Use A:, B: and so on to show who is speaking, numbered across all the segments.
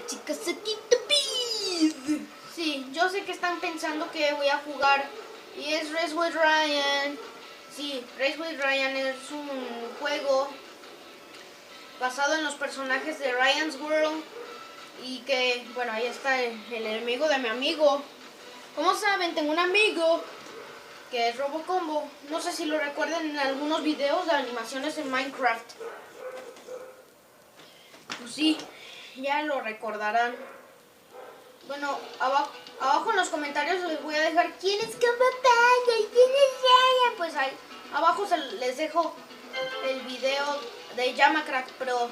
A: Chicas, aquí David. Sí, yo sé que están pensando que voy a jugar y es Race with Ryan. Sí, Race with Ryan es un juego basado en los personajes de Ryan's World y que, bueno, ahí está el, el enemigo de mi amigo. Como saben, tengo un amigo que es Robocombo. No sé si lo recuerden en algunos videos de animaciones en Minecraft. Pues sí, ya lo recordarán. Bueno, abajo, en los comentarios les voy a dejar quién es Capapanda y quién es ella. Pues ahí, abajo se les dejo el video de Yamacrack Pro.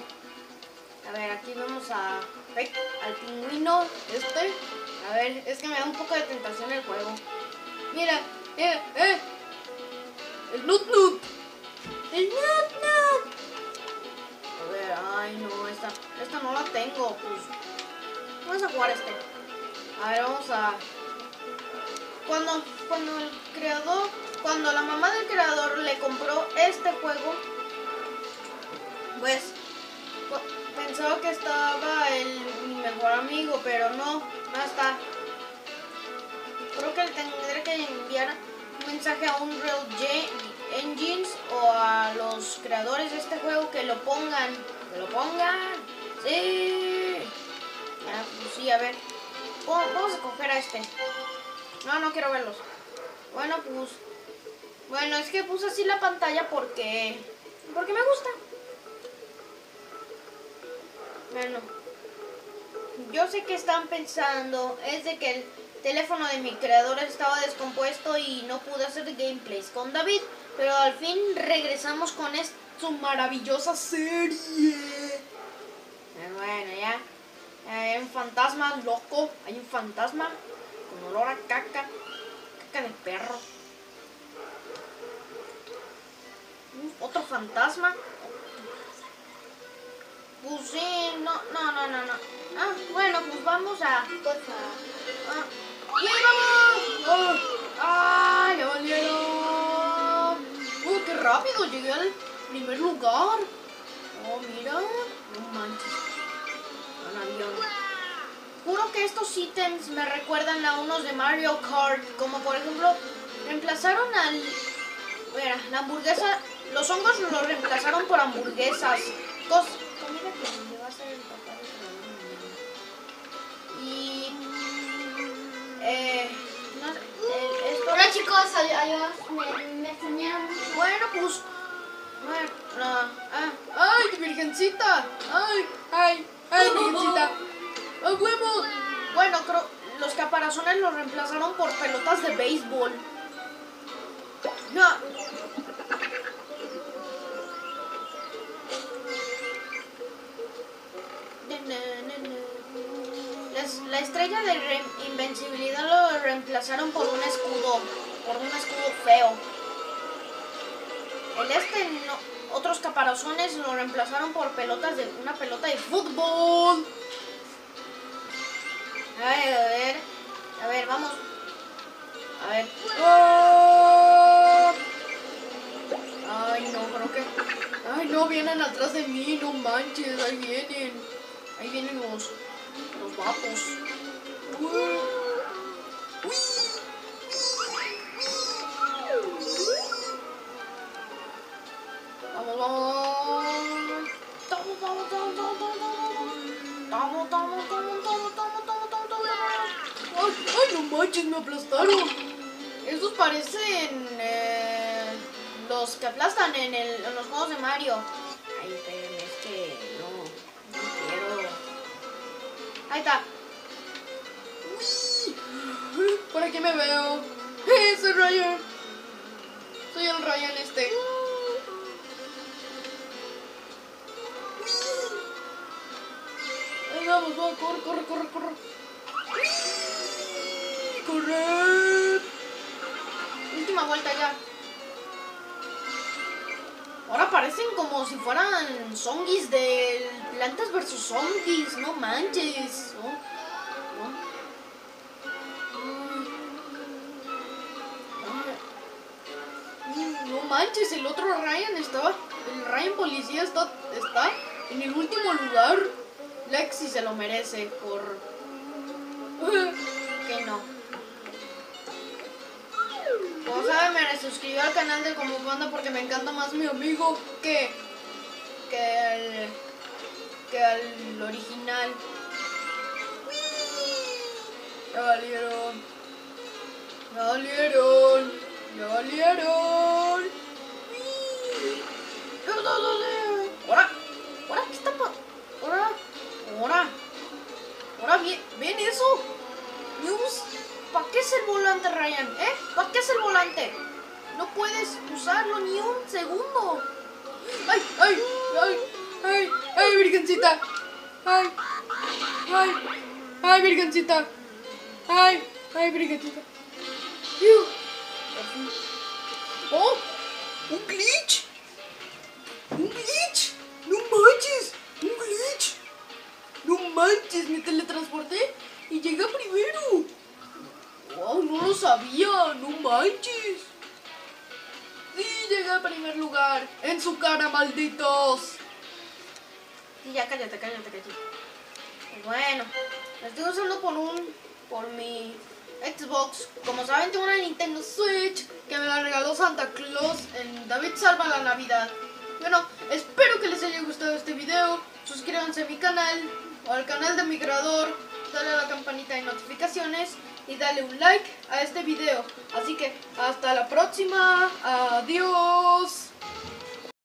A: A ver, aquí vemos a, al pingüino este. A ver, es que me da un poco de tentación el juego. Mira, eh, eh. El Nut Nut. El Nut. No, esta, esta no la tengo, pues. Vamos a jugar este. A ver, vamos a. Cuando, cuando creador, cuando la mamá del creador le compró este juego, pues pu- pensaba que estaba el mejor amigo, pero no, no está. Creo que le tendré que enviar un mensaje a Unreal Ge- Engines o a los creadores de este juego que lo pongan. Que lo pongan. Sí. Ah, pues sí, a ver. Oh, Vamos a coger a este. No, no quiero verlos. Bueno, pues. Bueno, es que puse así la pantalla porque. Porque me gusta. Bueno. Yo sé que están pensando. Es de que el teléfono de mi creador estaba descompuesto y no pude hacer gameplays con David. Pero al fin regresamos con esta maravillosa serie. Bueno, ya. Hay un fantasma loco. Hay un fantasma con olor a caca. Caca de perro. Otro fantasma. Pues sí, no, no, no, no, no. Ah, bueno, pues vamos a. rápido! Llegué al primer lugar. Oh, mira. No manches. Un avión. Juro que estos ítems me recuerdan a unos de Mario Kart. Como por ejemplo, reemplazaron al. Mira, la hamburguesa. Los hongos los reemplazaron por hamburguesas. Cos- va a hacer el papá de Y. Eh. No eh, esto.
B: Chicos, adiós.
A: Bueno, pues. Ah, ¡Ay, virgencita! ¡Ay, ay, ay, virgencita! ¡A huevo! Bueno, creo. Los caparazones los reemplazaron por pelotas de béisbol. No. La estrella de invencibilidad lo reemplazaron por un escudo, por un escudo feo. El este, otros caparazones lo reemplazaron por pelotas de una pelota de fútbol. A ver, a ver, a ver, vamos. A ver. ¡Oh! Ay, no, creo que. Ay, no, vienen atrás de mí, no manches, ahí vienen. Ahí vienen los, los vatos. Uy. Vamos, vamos, vamos, vamos, vamos, vamos, vamos. Ay, ay, no manches, me aplastaron. Estos parecen eh, los que aplastan en, el, en los juegos de Mario. Ay, espérenme, es que no, no quiero. Ahí está. Uy, por aquí me veo. Eh, soy Ryan. Soy el Ryan este. Vamos, vamos, corre, corre, corre, corre. Corre. Última vuelta ya. Ahora parecen como si fueran zombies de plantas versus zombies, no manches. No manches, el otro Ryan estaba, el Ryan policía está, está en el último lugar. Lexi se lo merece por... que no. Como saben, me suscribí al canal de Como Panda porque me encanta más mi amigo que... que el... que el original. Ya valieron. Ya valieron. Ya valieron. Usarlo ni un segundo. ¡Ay, ay, ay, ay, ay, virgencita! ¡Ay, ay, ay, virgencita! ¡Ay, ay, virgencita! ¡Oh! ¡Un glitch! ¡Un glitch! ¡No manches! ¡Un glitch! ¡No manches! Me teletransporté y llegué primero. ¡Wow! No lo sabía. ¡No manches! Llegué a primer lugar. En su cara, malditos. Sí, ya cállate, cállate, cállate. Pues bueno, estoy usando por un. por mi Xbox. Como saben, tengo una Nintendo Switch que me la regaló Santa Claus en David Salva la Navidad. Bueno, espero que les haya gustado este video. Suscríbanse a mi canal o al canal de mi creador. Dale a la campanita de notificaciones y dale un like a este video. Así que hasta la próxima. Adiós.